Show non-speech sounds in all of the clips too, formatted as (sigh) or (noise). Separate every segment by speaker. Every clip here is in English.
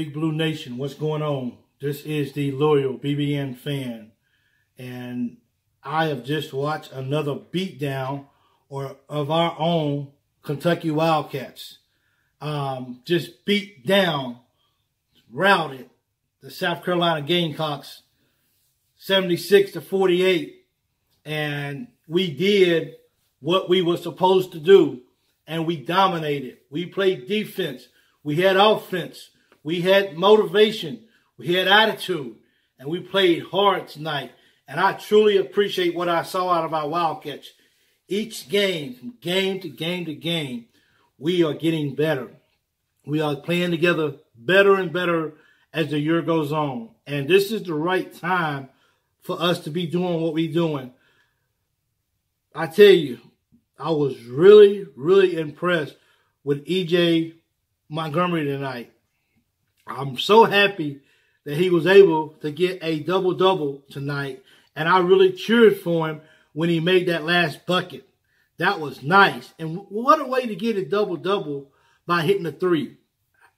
Speaker 1: Big Blue Nation, what's going on? This is the loyal BBN fan, and I have just watched another beatdown or of our own Kentucky Wildcats. Um, just beat down, routed the South Carolina Gamecocks 76 to 48, and we did what we were supposed to do, and we dominated. We played defense. We had offense. We had motivation. We had attitude. And we played hard tonight. And I truly appreciate what I saw out of our Wildcats. Each game, from game to game to game, we are getting better. We are playing together better and better as the year goes on. And this is the right time for us to be doing what we're doing. I tell you, I was really, really impressed with EJ Montgomery tonight. I'm so happy that he was able to get a double double tonight. And I really cheered for him when he made that last bucket. That was nice. And what a way to get a double double by hitting a three.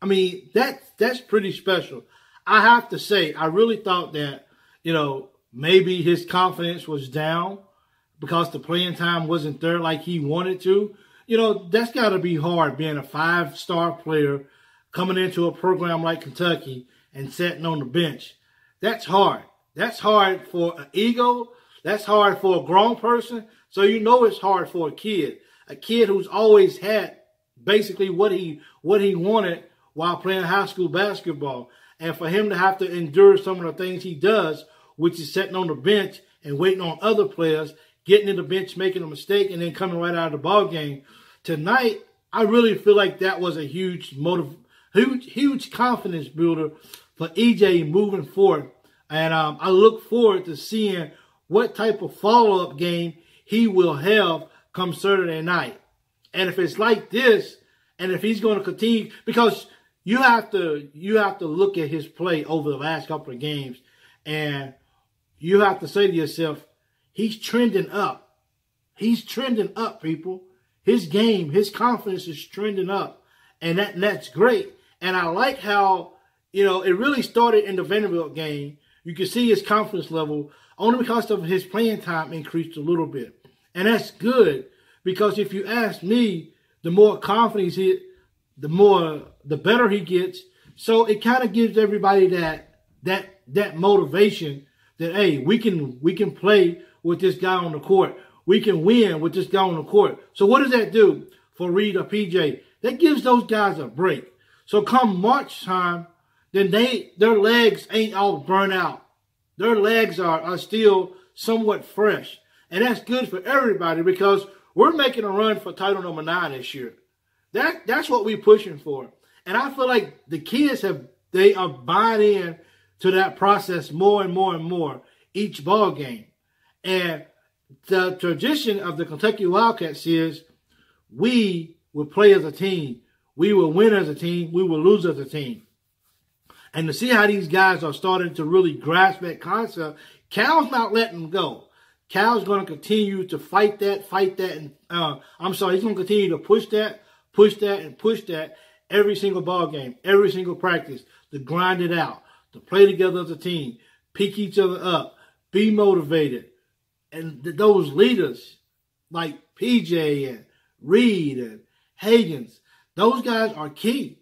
Speaker 1: I mean, that that's pretty special. I have to say, I really thought that, you know, maybe his confidence was down because the playing time wasn't there like he wanted to. You know, that's got to be hard being a five star player coming into a program like Kentucky and sitting on the bench. That's hard. That's hard for an ego. That's hard for a grown person. So you know it's hard for a kid, a kid who's always had basically what he what he wanted while playing high school basketball. And for him to have to endure some of the things he does, which is sitting on the bench and waiting on other players, getting in the bench, making a mistake, and then coming right out of the ball game. Tonight, I really feel like that was a huge motive, huge, huge confidence builder for EJ moving forward. And um, I look forward to seeing what type of follow-up game he will have come Saturday night. And if it's like this, and if he's going to continue, because you have to you have to look at his play over the last couple of games, and you have to say to yourself, he's trending up. He's trending up, people. His game, his confidence is trending up, and that and that's great. And I like how you know, it really started in the Vanderbilt game. You can see his confidence level only because of his playing time increased a little bit. And that's good because if you ask me, the more confidence he, the more, the better he gets. So it kind of gives everybody that, that, that motivation that, hey, we can, we can play with this guy on the court. We can win with this guy on the court. So what does that do for Reid or PJ? That gives those guys a break. So come March time, then they their legs ain't all burnt out. Their legs are, are still somewhat fresh. And that's good for everybody because we're making a run for title number nine this year. That that's what we're pushing for. And I feel like the kids have they are buying in to that process more and more and more each ball game. And the tradition of the Kentucky Wildcats is we will play as a team. We will win as a team. We will lose as a team. And to see how these guys are starting to really grasp that concept, Cal's not letting them go. Cal's going to continue to fight that, fight that, and uh, I'm sorry, he's going to continue to push that, push that, and push that every single ball game, every single practice, to grind it out, to play together as a team, pick each other up, be motivated. And th- those leaders like PJ and Reid and Hagans, those guys are key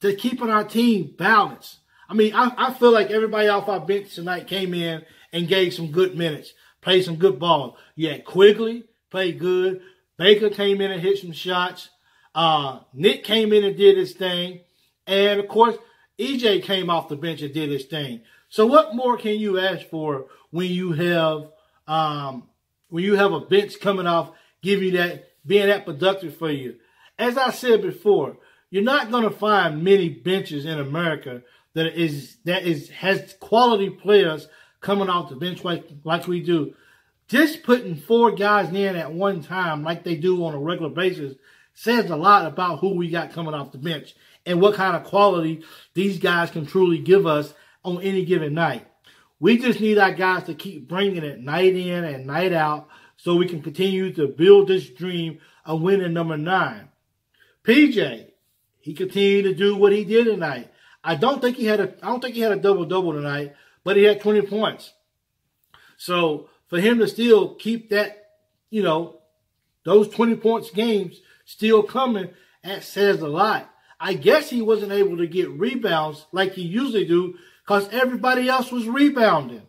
Speaker 1: to keeping our team balanced. I mean, I, I feel like everybody off our bench tonight came in and gave some good minutes, played some good ball. You had Quickley played good. Baker came in and hit some shots. Uh, Nick came in and did his thing. And of course, EJ came off the bench and did his thing. So what more can you ask for when you have um, when you have a bench coming off, giving you that being that productive for you? As I said before, you're not going to find many benches in America that is that is has quality players coming off the bench like like we do. Just putting four guys in at one time, like they do on a regular basis, says a lot about who we got coming off the bench and what kind of quality these guys can truly give us on any given night. We just need our guys to keep bringing it night in and night out so we can continue to build this dream of winning number nine. PJ, he continued to do what he did tonight. I don't think he had a I don't think he had a double double tonight, but he had 20 points. So for him to still keep that, you know, those 20 points games still coming, that says a lot. I guess he wasn't able to get rebounds like he usually do because everybody else was rebounding.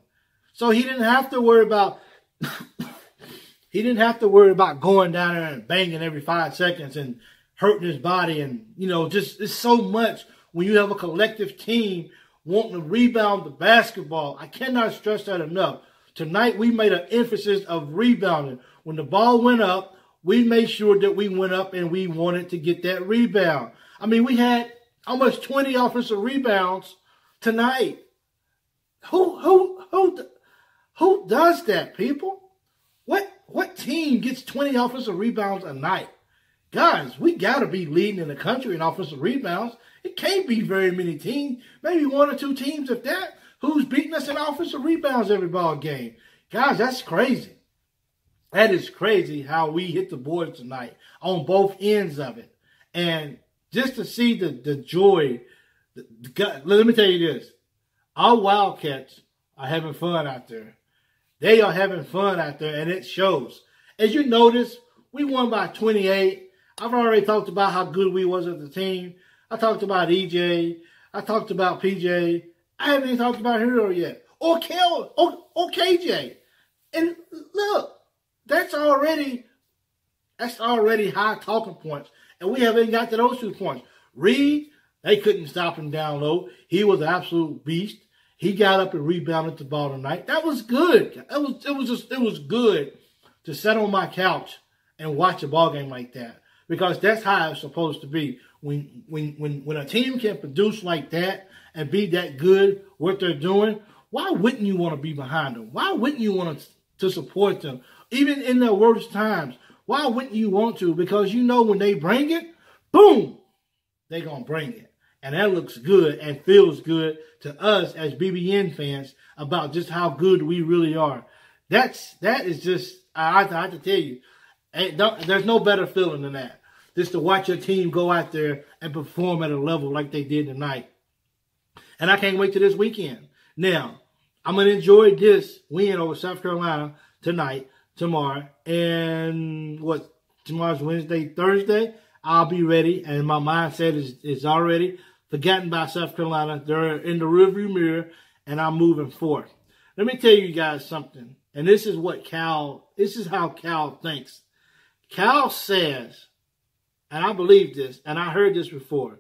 Speaker 1: So he didn't have to worry about (coughs) he didn't have to worry about going down there and banging every five seconds and hurting his body and you know just it's so much when you have a collective team wanting to rebound the basketball. I cannot stress that enough. Tonight we made an emphasis of rebounding. When the ball went up, we made sure that we went up and we wanted to get that rebound. I mean, we had almost 20 offensive rebounds tonight. Who who who who does that, people? What what team gets 20 offensive rebounds a night? Guys, we got to be leading in the country in offensive rebounds. It can't be very many teams, maybe one or two teams, if that, who's beating us in offensive rebounds every ball game. Guys, that's crazy. That is crazy how we hit the board tonight on both ends of it. And just to see the, the joy, the, the, let me tell you this. Our Wildcats are having fun out there. They are having fun out there, and it shows. As you notice, we won by 28. I've already talked about how good we was as a team. I talked about EJ. I talked about PJ. I haven't even talked about Herro yet. Or Kel, or, or KJ. And look, that's already that's already high talking points. And we haven't got to those two points. Reid, they couldn't stop him down low. He was an absolute beast. He got up and rebounded the ball tonight. That was good. It was it was just it was good to sit on my couch and watch a ball game like that because that's how it's supposed to be. When when when when a team can produce like that and be that good what they're doing, why wouldn't you want to be behind them? Why wouldn't you want to, to support them even in their worst times? Why wouldn't you want to? Because you know when they bring it, boom, they're gonna bring it. And that looks good and feels good to us as BBN fans about just how good we really are. That's that is just I, I have to tell you, there's no better feeling than that just to watch your team go out there and perform at a level like they did tonight. And I can't wait to this weekend. Now, I'm going to enjoy this win over South Carolina tonight, tomorrow, and what, tomorrow's Wednesday, Thursday. I'll be ready, and my mindset is, is already forgotten by South Carolina. They're in the rearview mirror, and I'm moving forward. Let me tell you guys something, and this is what Cal, this is how Cal thinks. Cal says and I believe this, and I heard this before.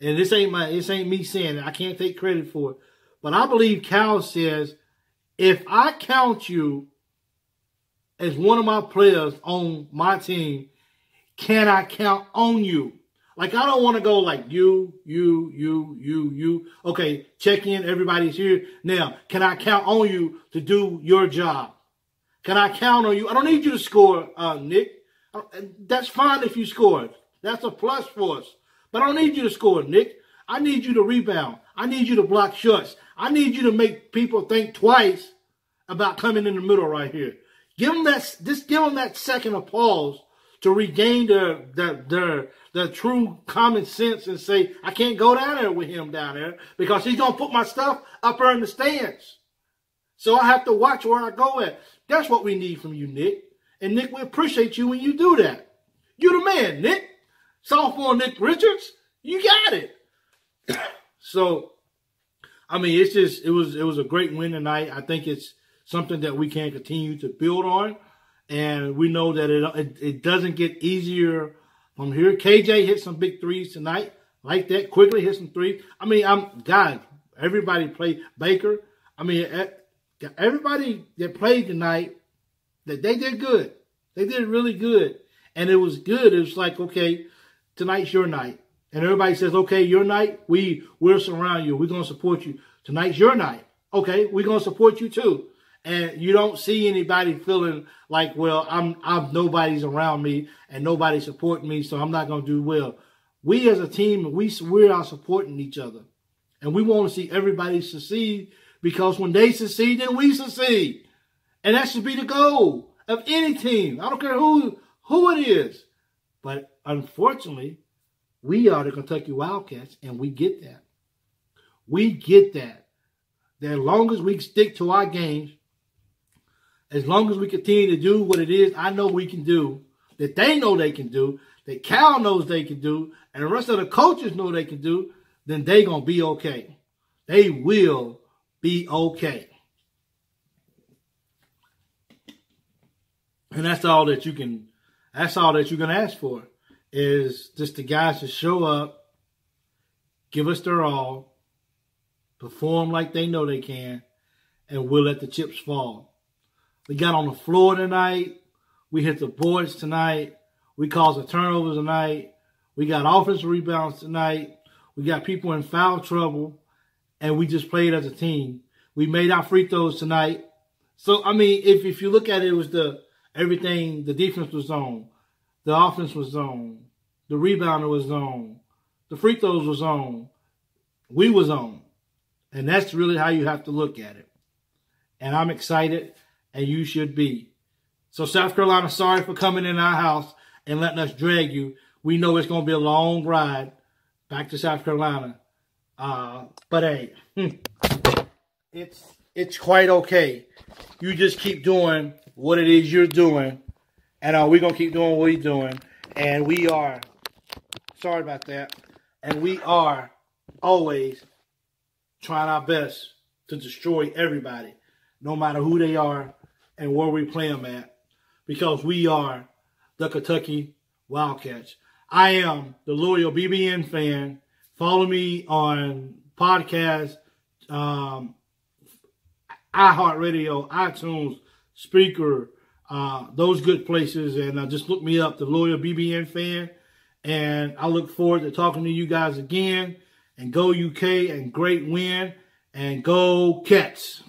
Speaker 1: And this ain't my this ain't me saying it. I can't take credit for it. But I believe Cal says, if I count you as one of my players on my team, can I count on you? Like I don't want to go like you, you, you, you, you. Okay, check in. Everybody's here now. Can I count on you to do your job? Can I count on you? I don't need you to score, uh, Nick. Oh, that's fine if you scored. That's a plus for us. But I don't need you to score, Nick. I need you to rebound. I need you to block shots. I need you to make people think twice about coming in the middle right here. Give them that, just give them that second of pause to regain their, their, their, their true common sense and say, I can't go down there with him down there because he's going to put my stuff up there in the stands. So I have to watch where I go at. That's what we need from you, Nick. And Nick, we appreciate you when you do that. You're the man, Nick. Sophomore Nick Richards, you got it. (coughs) so, I mean, it's just it was it was a great win tonight. I think it's something that we can continue to build on, and we know that it it, it doesn't get easier from here. KJ hit some big threes tonight, like that. Quickley hit some threes. I mean, I'm God. Everybody played Baker. I mean, everybody that played tonight that they did good. They did really good. And it was good. It was like, okay, tonight's your night. And everybody says, okay, your night, we, we'll surround you. We're going to support you. Tonight's your night. Okay, we're going to support you too. And you don't see anybody feeling like, well, I'm, I'm nobody's around me and nobody's supporting me, so I'm not going to do well. We as a team, we, we are supporting each other. And we want to see everybody succeed because when they succeed, then we succeed. And that should be the goal of any team. I don't care who who it is. But unfortunately, we are the Kentucky Wildcats, and we get that. We get that. That as long as we stick to our games, as long as we continue to do what it is I know we can do, that they know they can do, that Cal knows they can do, and the rest of the coaches know they can do, then they going to be okay. They will be okay. And that's all that you can, that's all that you can ask for is just the guys to show up, give us their all, perform like they know they can, and we'll let the chips fall. We got on the floor tonight. We hit the boards tonight. We caused the turnovers tonight. We got offensive rebounds tonight. We got people in foul trouble. And we just played as a team. We made our free throws tonight. So, I mean, if, if you look at it, it was the everything, the defense was on. The offense was on. The rebounder was on. The free throws was on. We was on. And that's really how you have to look at it. And I'm excited, and you should be. So South Carolina, sorry for coming in our house and letting us drag you. We know it's going to be a long ride back to South Carolina. Uh, but hey, hmm, it's it's quite okay. You just keep doing what it is you're doing, and uh, we're gonna keep doing what we're doing, and we are. Sorry about that, and we are always trying our best to destroy everybody, no matter who they are and where we play them at, because we are the Kentucky Wildcats. I am the loyal BBN fan. Follow me on podcast, um, iHeartRadio, iTunes, Spreaker, uh, those good places. And uh, just look me up, the loyal BBN fan. And I look forward to talking to you guys again. And go UK and great win. And go Cats.